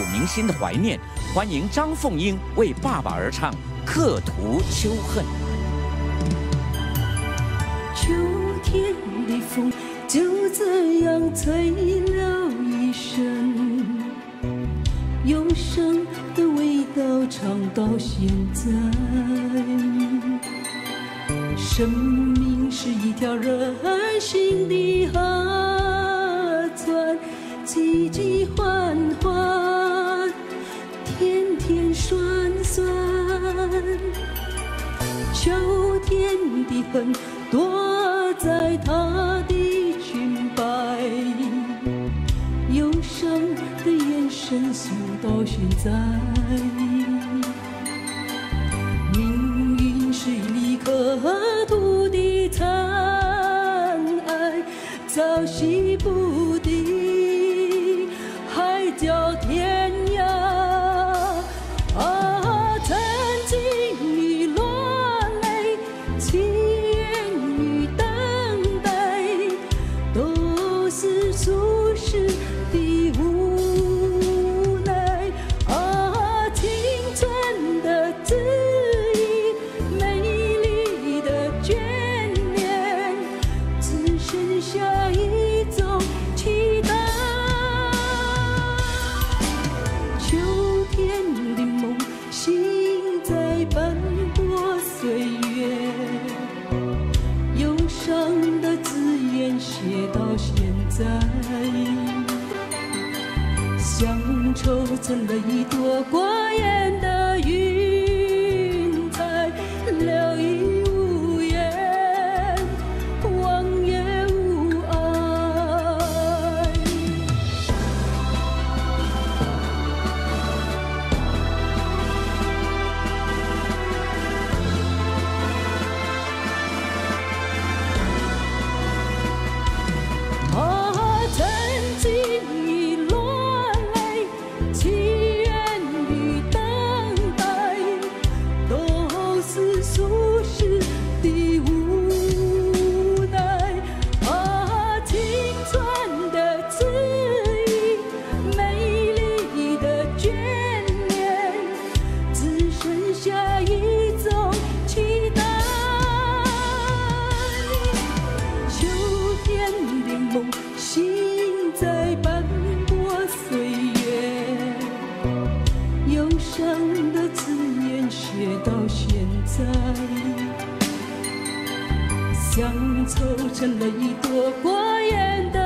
骨铭心的怀念，欢迎张凤英为爸爸而唱《刻图秋恨》。秋天的风就这样吹了一生，忧伤的味道唱到现在。生命是一条任性的天酸酸。秋天的风躲在他的裙摆，忧伤的眼神诉到现在。现在，乡愁成了一朵寡香凑成了一朵过眼的。